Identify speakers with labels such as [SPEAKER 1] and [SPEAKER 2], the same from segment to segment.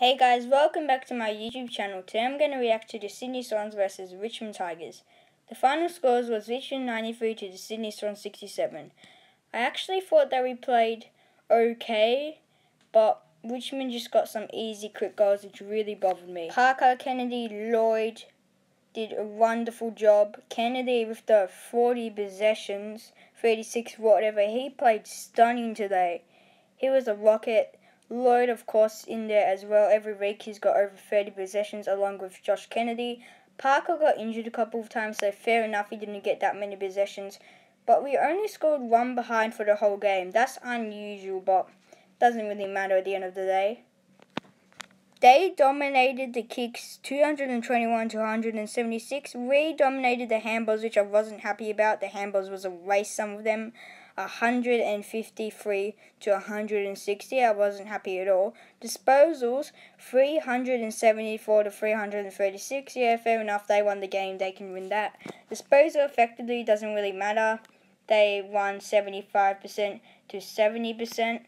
[SPEAKER 1] Hey guys, welcome back to my YouTube channel. Today I'm going to react to the Sydney Swans versus Richmond Tigers. The final scores was Richmond 93 to the Sydney Swans 67. I actually thought that we played okay, but Richmond just got some easy quick goals which really bothered me. Parker, Kennedy, Lloyd did a wonderful job. Kennedy with the 40 possessions, 36 whatever, he played stunning today. He was a rocket. Lloyd, of course, in there as well. Every week he's got over 30 possessions along with Josh Kennedy. Parker got injured a couple of times, so fair enough he didn't get that many possessions. But we only scored one behind for the whole game. That's unusual, but doesn't really matter at the end of the day. They dominated the kicks 221 to 176. We dominated the handballs, which I wasn't happy about. The handballs was a waste, some of them. 153 to 160. I wasn't happy at all. Disposals 374 to 336. Yeah, fair enough. They won the game. They can win that. Disposal effectively doesn't really matter. They won 75% to 70%.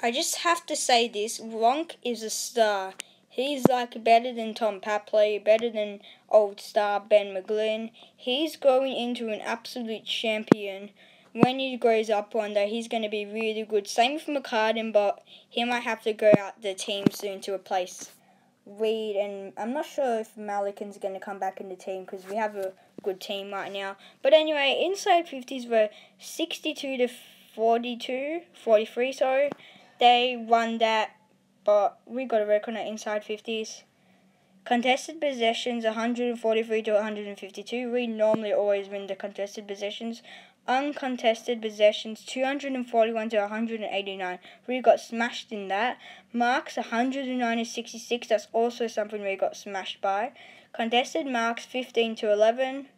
[SPEAKER 1] I just have to say this. Ronke is a star. He's like better than Tom Papley, better than old star Ben McGlynn. He's growing into an absolute champion when he grows up one day, he's going to be really good. Same with McCartan, but he might have to go out the team soon to replace Reid. And I'm not sure if Malikin's going to come back in the team because we have a good team right now. But anyway, inside 50s were 62 to 42, 43, sorry. They won that, but we got a record on inside 50s. Contested possessions 143 to 152. We normally always win the contested possessions uncontested possessions 241 to 189. We got smashed in that. Marks 109 to 66. That's also something we got smashed by. Contested marks 15 to 11.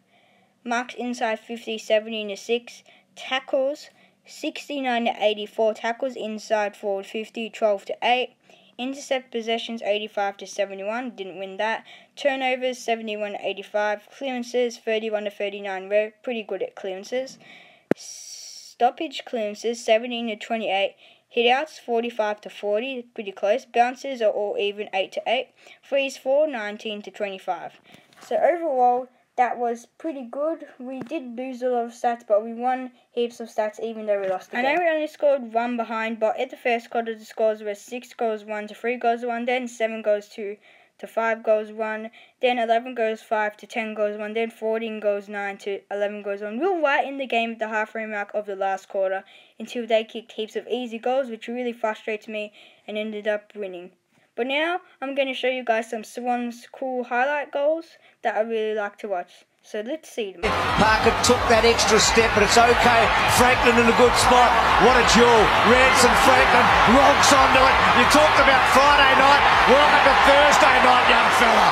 [SPEAKER 1] Marks inside 50 17 to 6. Tackles 69 to 84. Tackles inside forward 50 12 to 8. Intercept possessions 85 to 71, didn't win that. Turnovers 71 to 85. Clearances 31 to 39. We're pretty good at clearances. Stoppage clearances 17 to 28. Hitouts 45 to 40, pretty close. Bounces are all even 8 to 8. Frees 4 19 to 25. So overall, that was pretty good. We did lose a lot of stats, but we won heaps of stats even though we lost the I game. know we only scored one behind, but at the first quarter the scores were 6 goals 1 to 3 goals 1, then 7 goals 2 to 5 goals 1, then 11 goals 5 to 10 goals 1, then 14 goals 9 to 11 goals 1. We were right in the game at the halfway mark of the last quarter until they kicked heaps of easy goals, which really frustrates me and ended up winning. But now I'm going to show you guys some Swans cool highlight goals that I really like to watch. So let's see them.
[SPEAKER 2] Parker took that extra step, but it's okay. Franklin in a good spot. What a duel. Ranson Franklin rocks onto it. You talked about Friday night. Welcome to Thursday night, young fella.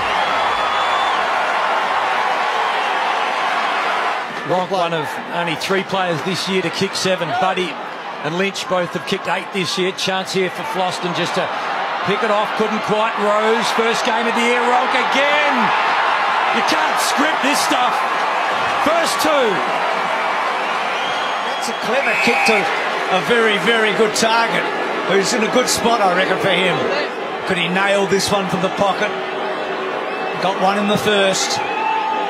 [SPEAKER 3] Ronke, one of only three players this year to kick seven. Buddy and Lynch both have kicked eight this year. Chance here for Floston just to Pick it off, couldn't quite. Rose, first game of the year. Ronke again. You can't script this stuff. First two.
[SPEAKER 2] That's a clever kick to a very, very good target. Who's in a good spot, I reckon, for him. Could he nail this one from the pocket? Got one in the first.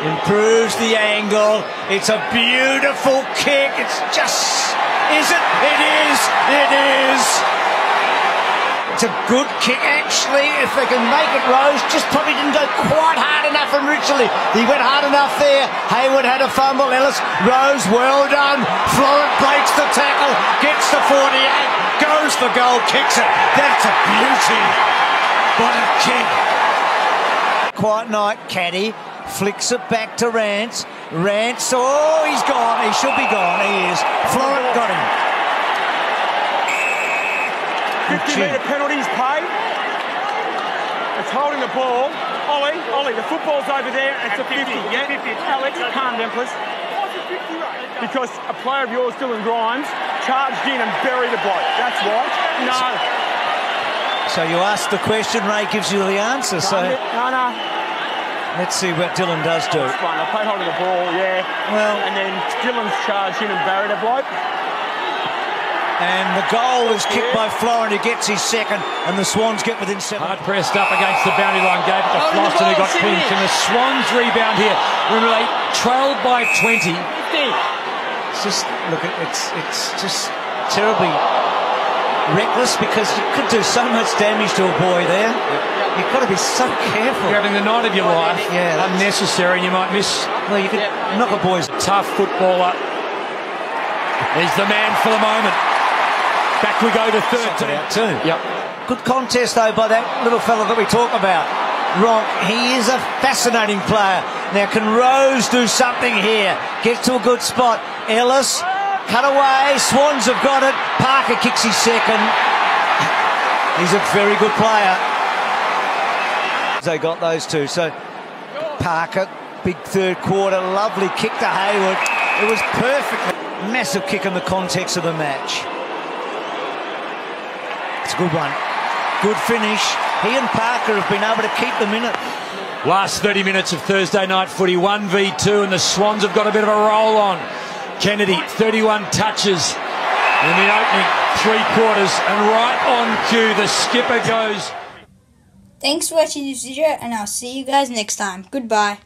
[SPEAKER 2] Improves the angle. It's a beautiful kick. It's just. Is it? It is. It is. It's a good kick, actually, if they can make it. Rose just probably didn't go quite hard enough originally. He went hard enough there. Hayward had a fumble. Ellis, Rose, well done. Florent breaks the tackle, gets the 48, goes for goal, kicks it. That's a beauty. What a kick. Quiet night, Caddy flicks it back to Rance. Rance, oh, he's gone. He should be gone. He is. Florent got him.
[SPEAKER 4] 50 metre penalties paid. It's holding the ball. Ollie, Ollie, the football's over there. It's a 50. 50 yeah, 50. Alex, calm down, please. Because a player of yours, Dylan Grimes, charged in and buried a bloke. That's why. No.
[SPEAKER 2] So you ask the question, Ray gives you the answer. So
[SPEAKER 4] no, no.
[SPEAKER 2] Let's see what Dylan does do.
[SPEAKER 4] That's fine. I played holding the ball, yeah. Well, and then Dylan's charged in and buried a bloke.
[SPEAKER 2] And the goal is kicked by Florent, who gets his second, and the Swans get within seven.
[SPEAKER 3] Hard pressed up against the boundary line, gave it to Floston, who got pinched, and the Swans rebound here. Remember, they trailed by 20.
[SPEAKER 2] It's just look, it's it's just terribly reckless because you could do so much damage to a boy there. You've got to be so careful.
[SPEAKER 3] You're having the night of your life.
[SPEAKER 2] Yeah, that's-
[SPEAKER 3] unnecessary, and you might miss.
[SPEAKER 2] Well, you could knock a boy's
[SPEAKER 3] Tough footballer. He's the man for the moment. Back we go to third.
[SPEAKER 2] Out too.
[SPEAKER 3] Yep.
[SPEAKER 2] Good contest though by that little fella that we talk about. Ronke, he is a fascinating player. Now can Rose do something here? Get to a good spot. Ellis, cut away. Swans have got it. Parker kicks his second. He's a very good player. They got those two. So Parker, big third quarter, lovely kick to Hayward. It was perfect. Massive kick in the context of the match. It's a good one. Good finish. He and Parker have been able to keep them in it.
[SPEAKER 3] Last 30 minutes of Thursday night footy, 1v2, and the Swans have got a bit of a roll on. Kennedy, 31 touches in the opening three quarters, and right on cue, the skipper goes.
[SPEAKER 1] Thanks for watching this video, and I'll see you guys next time. Goodbye.